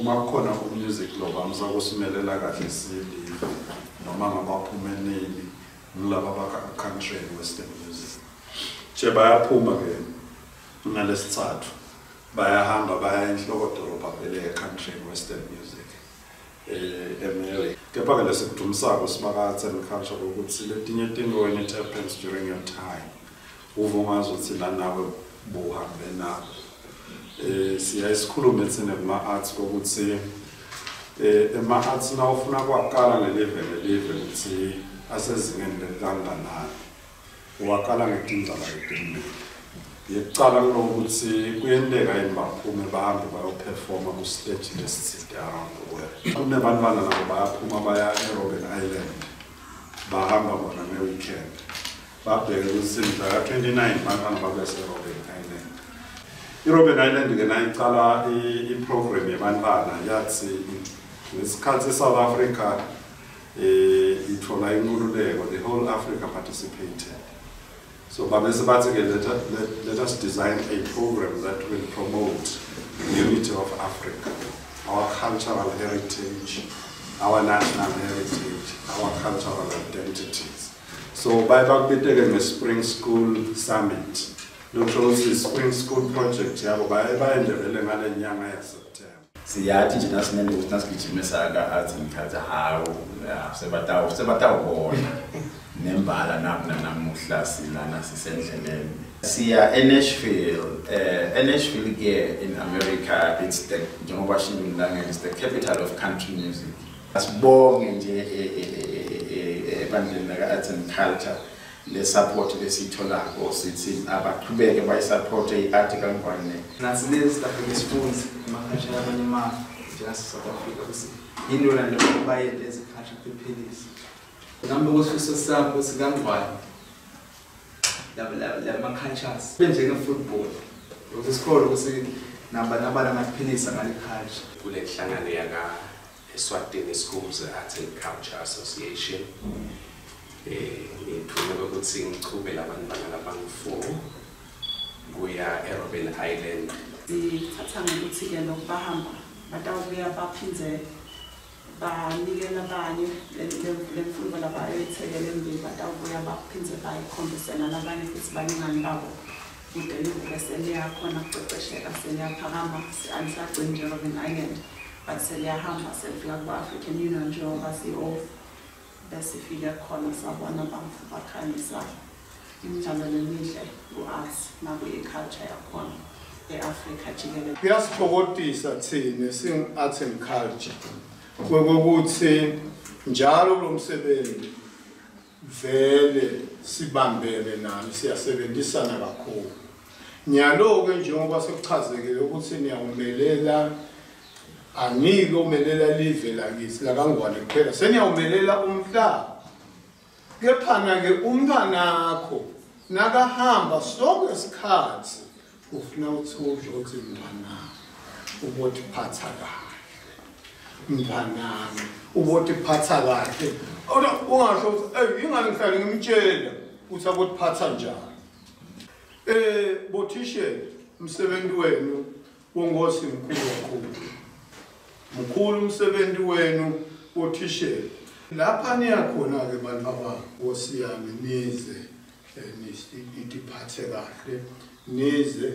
uma kukhona umusic lo bamsakusimelela kahle silive noma ngabaphumeneli ngilaba baka-country and western music. Nje bayaphuma ke ngalesithathu bayahamba baya enhlokodolobha vele e-country western music eh eMelika kepha-ke lesikudumisako sibaka-arts and culture ukuthi letinye tinto when it happens during your time uve ungazuthi nanawe buhambe nabo eh siyaye sikhulume thina kuma-arts kokuthi eh ema-arts na ufuna kwaqala ngelive ngelive ukuthi asezingeni lekanganani uwaqala ngetindzaba letimbili yekucala kulokuthi kuyenteka yini baphume bahambe bayoperforma kustage lesithide around the world kunebantwana nabo bayaphuma baya e-robben island bahamba bona nge-weekend babheke ukuthi mhla ka-29 bantwana babese-robben island. I-robben island-ke nayicala i-program yabantwana yathi ngesikhathi e-south africa um ithola inkululeko the whole africa participated So Babese Batsike, let, let, let us design a program that will promote unity of Africa, our cultural heritage, our national heritage, our cultural identities. So by bakubiteke nge-Spring School Summit, lotrosi Spring School Project yabo bayendlelele ngale nyanga yaSeptember. siyathi nje nasinele ukuthi nasigijimisa ka-arts and culture hawu sebatawubona nembala naku nanamuhla silana sisendleleni siya enashville uh, enashville ke in america it's the njengoba shinto ngilangeni it's the capital of country music. Asibonge nje e- e- e- e- ebandleni laka-arts and culture le-support lesiyitholako sithi abaqhubeke bayisupporte i-art kankwane nathi lezi lapho ngesifundzi emakhasha yabanye imali njengase-south africa ukuthi yini yona le bayele ezikhasha kuphilisa ngambe kwesifiso sakho sikangwane lama-cultures kube njenge-football ukuthi isikole ukuthi naba nabana ngakuphilisa ngale culture kule nhlangano yaka Eswatini Schools Arts and Culture Association eh Eh, eh, ngithunyelwe ukuthi ngichube labantwana labangu-4 kuya eRobben Island. Sithatha ngokuthi-ke lokhu bahamba batawubuya baphindze banikela abanye le mfundo labayoyithekela embili batawubuya baphindze bayikhombisela nabanye futhi balingani babo. Kude seliyakhona kucecesheka seliyaphakama anisagcini nje robin island but seliyahamba selifika ku-african union njengoba si-off bese ifike khona sabona bamfu bakhanyisa imidlalo lemihle ku-arts nakuyi-culture yakhona e-afrika jikelele kuyasithokodisa thina singu-art and culture kwekokuthi njalo kulo msebenzi. Vele sibambene nani siyasebenzisana kakhulu nyalo-ke njengoba sekuchazekile ukuthi niyawumelela angike umelela live lakithi lakangwane kuphela. Seniyawumelela umhlaba kephana-ke umntwanakho nakahamba sonke isikhathi ufuna ukuthi udle ukuthi mntwanami ubothi phatha kahle. Mntwanami ubothi phatha kahle. Ungasho ukuthi ey ingane ngihlale ngimtshela ukuthi abothi phatha njani? Eh bothishe umsebenzi wenu wongosi mkhulu kakhulu mkhulu umsebenzi wenu wothishela lapha niyakhona-ke bantu abankosi yami nize eh, nitiphathe kahle nize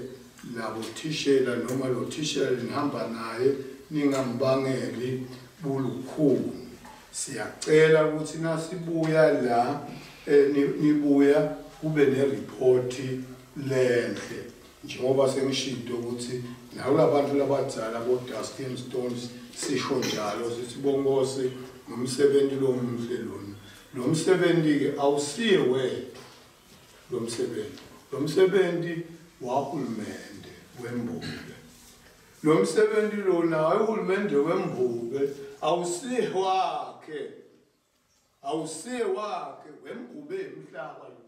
labo thishela noma lo thishela nihamba naye ningambangeli bulukhulu siyacela ukuthi nasibuya la eh, ni- nibuya kube neripoti lenhle njengoba sengishito ukuthi nawo labantu labadzala bo-dustin stones sisho njalo sithi bonkosi ngumsebenzi lomuhle lona lo msebenzi-ke awusiye wethu lo msebenzi lo msebenzi wahulumende wembube lo msebenzi lona wahulumende wembube awusiye wakhe awusiye wakhe wembube emhlaba lo